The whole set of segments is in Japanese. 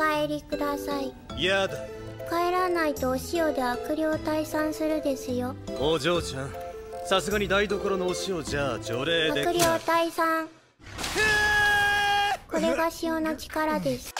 帰りください。やだ。帰らないとお塩で悪霊退散するですよ。お嬢ちゃんさすがに台所のお塩じゃ除霊で悪霊退散。これが塩の力です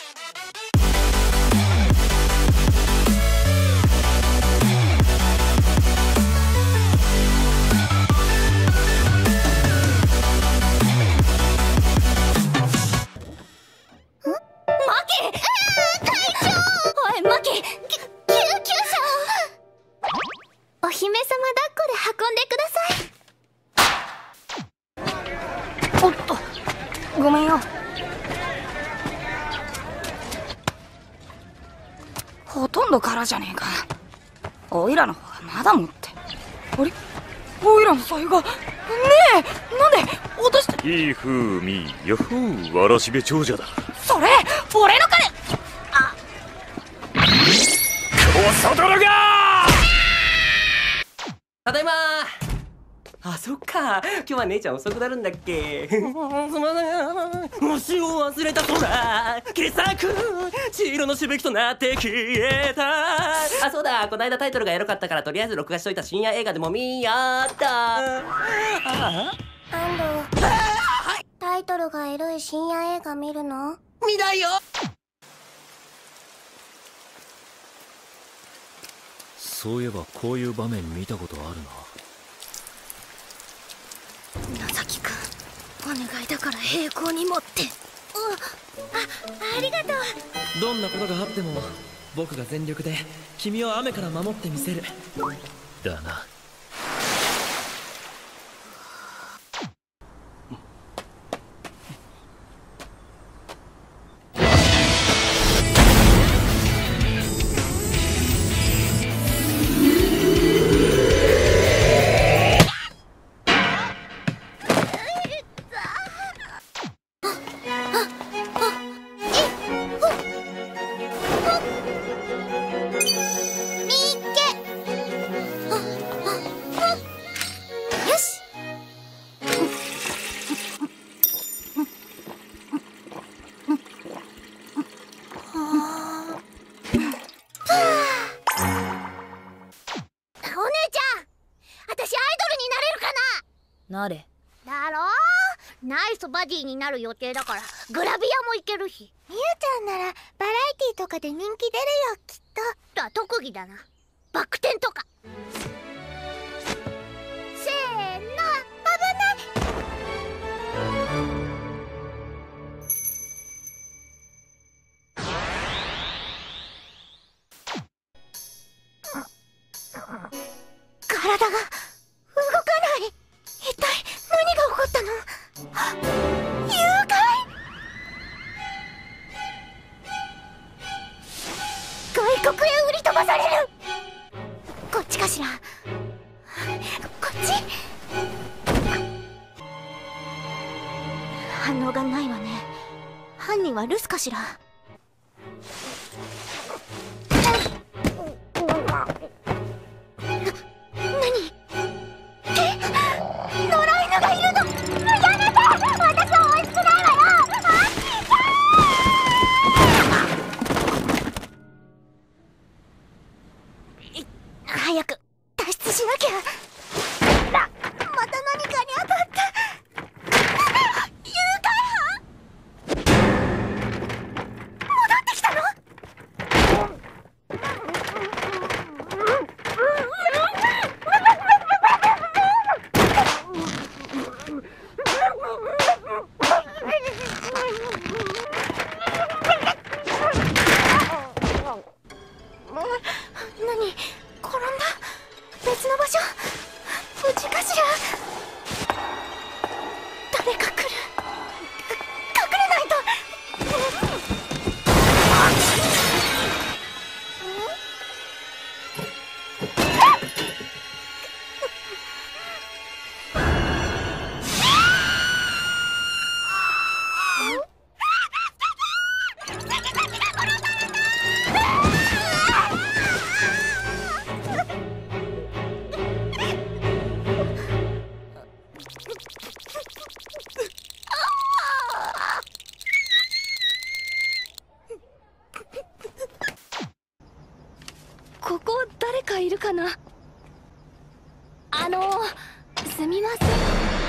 おっとごめんよ。ほとんど空じゃねえかおいらの方がまだ持って。あれ？おいらの財布が。ねえ！なんで？落として。いい風味よふうわらしべ長者だ。それ俺の金。コソ泥がただいまあそっか。今日は姉ちゃん遅くなるんだっけ。すまないもしを忘れた空。傑作。千尋のしぶきとなって消えた。あそうだ。こないだタイトルがエロかったからとりあえず録画しといた。深夜映画でも見やった。あ安藤タイトルがエロい深夜映画見るの？見ないよ。そういえばこういう場面見たことあるな紫さきくんお願いだから平行に持って。あありがとう。どんなことがあっても僕が全力で君を雨から守ってみせる。だななれ。なだろ？ナイスバディになる予定だから。グラビアもいけるし。みゆちゃんならバラエティとかで人気出るよきっと。だ特技だな。バク転とかは留守かしら？すみません。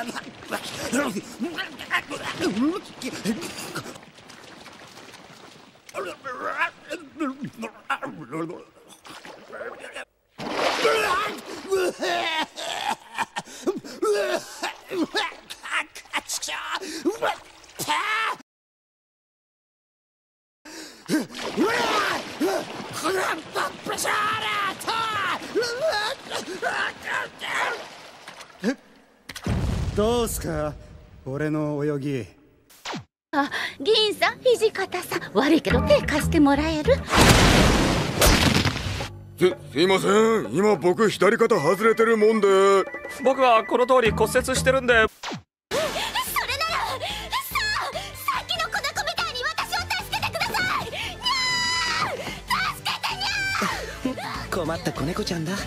Look at どうすか？俺の泳ぎ。あ議員さん土方さん悪いけど手貸してもらえる？す、すいません。今僕左肩外れてるもんで。僕はこの通り骨折してるんで。それならさあさっきの子猫みたいに私を助けてください。にゃー助けてにゃー。困った子猫ちゃんだ。す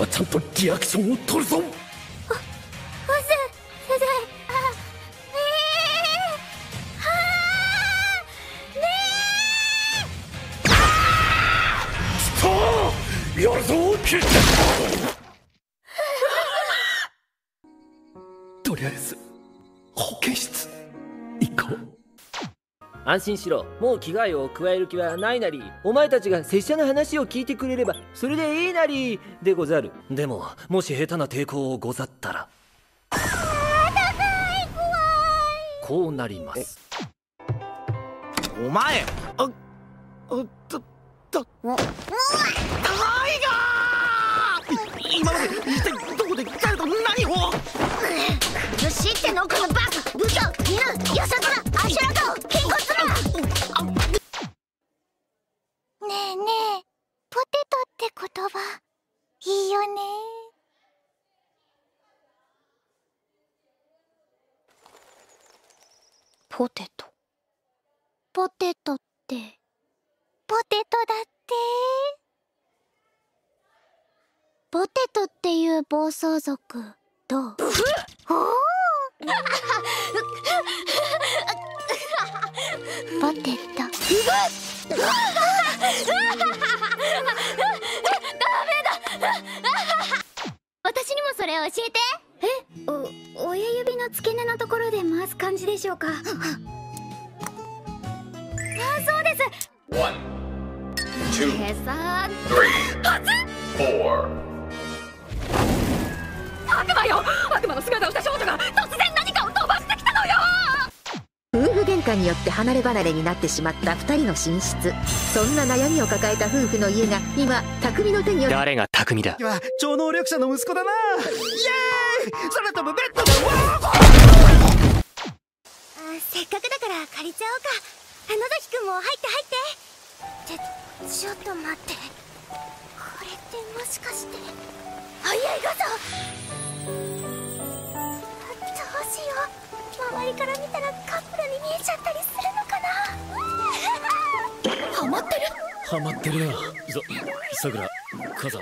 はちゃんとリアクションを取るぞ。やるぞキッとりあえず保健室行こう安心しろ。もう危害を加える気はないなり。お前たちが拙者の話を聞いてくれればそれでいいなりでござる。でももし下手な抵抗をござったら。こうなります。お前。ああだだ今まで一体どこで誰と何を？知ってのこのバカ部長犬よさつら足跡ポテト。ポテトってポテトだって。ポテトっていう暴走族どう？ポテト。私にもそれ教えて。えお親指の付け根のところで回す感じでしょうか？あそうです！One, two, えさ three, four. 悪魔よ！悪魔の姿をした少女が突然夫婦喧嘩によって離れ離れになってしまった二人の寝室。そんな悩みを抱えた夫婦の家が今匠の手により誰が匠だ？は超能力者の息子だな。イエーイ！空飛ぶベッドだわせっかくだから借りちゃおうか。花崎くんも入って入って。ちょちょっと待って。これってもしかして。早いがぞ。どうしよ。う周りから見たらカップルに見えちゃったりするのかな。ハマってる？ハマってるよ。ささくら傘